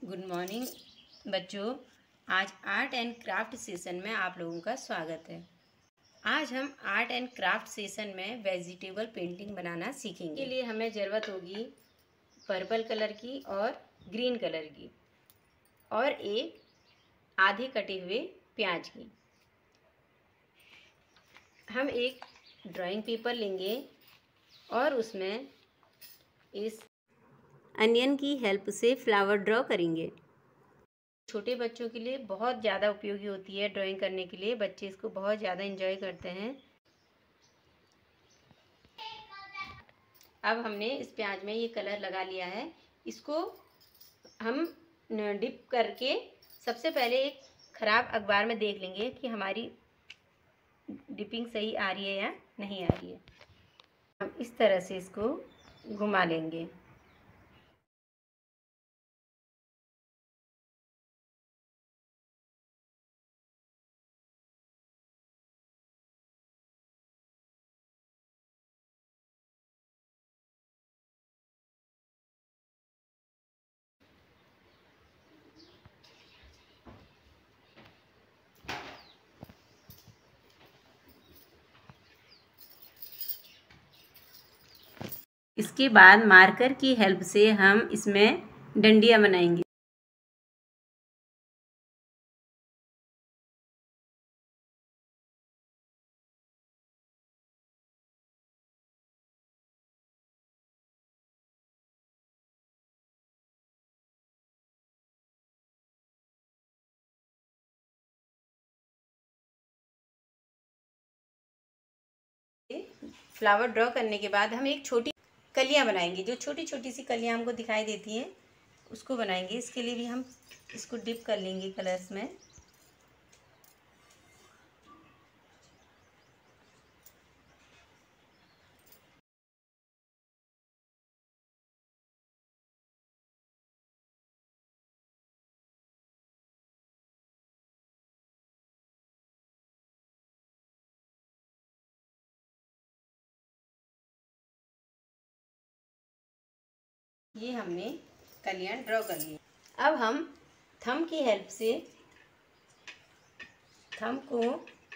Good morning बच्चों। आज art and craft session में आप लोगों का स्वागत है। आज हम आर्ट एंड क्राफ्ट सेशन में वेजिटेबल पेंटिंग बनाना सीखेंगे। के लिए हमें ज़रूरत होगी पर्पल कलर की और ग्रीन कलर की और एक आधे कटे हुए प्याज की। हम एक ड्राइंग पेपर लेंगे और उसमें इस अनियन की हेल्प से फ्लावर ड्रॉ करेंगे। छोटे बच्चों के लिए बहुत ज़्यादा उपयोगी होती है ड्राइंग करने के लिए। बच्चे इसको बहुत ज़्यादा इंजॉय करते हैं। अब हमने इस प्याज में ये कलर लगा लिया है। इसको हम डिप करके सबसे पहले एक ख़राब अखबार में देख लेंगे कि हमारी डिपिंग सही आ रही है या नहीं आ रही है। हम इस तरह से इसको घुमा लेंगे। इसके बाद मार्कर की हेल्प से हम इसमें डंडियाँ बनाएँगे। फ्लावर ड्रॉ करने के बाद हम एक छोटी कलियाँ बनाएँगे। जो छोटी छोटी सी कलियाँ हमको दिखाई देती हैं, उसको बनाएँगे। इसके लिए भी हम इसको डिप कर लेंगे कलर्स में। ये हमने कलियाँ ड्रॉ कर ली। अब हम थम की हेल्प से थम को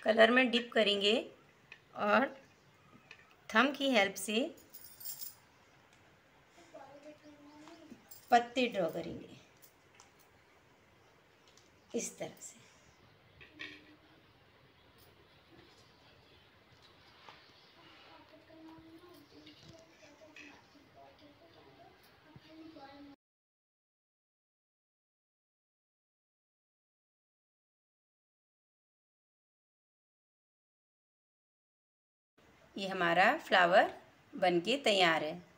कलर में डिप करेंगे और थम की हेल्प से पत्ते ड्रॉ करेंगे। इस तरह से। ये हमारा फ्लावर बनके तैयार है।